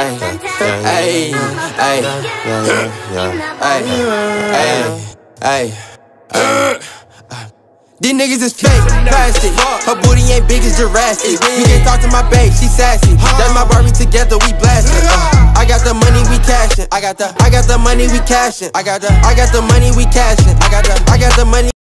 Ay, ay, ay, ay, ay, ay. These niggas is fake, plastic. Her booty ain't big as Jurassic. You can't talk to my babe, she sassy. That's my Barbie together, we blasting. Uh, I got the money, we cashing. I got the, I got the money, we cashing. I got the, I got the money, we cashing. I got the, I got the money.